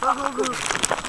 Vamos, vamos.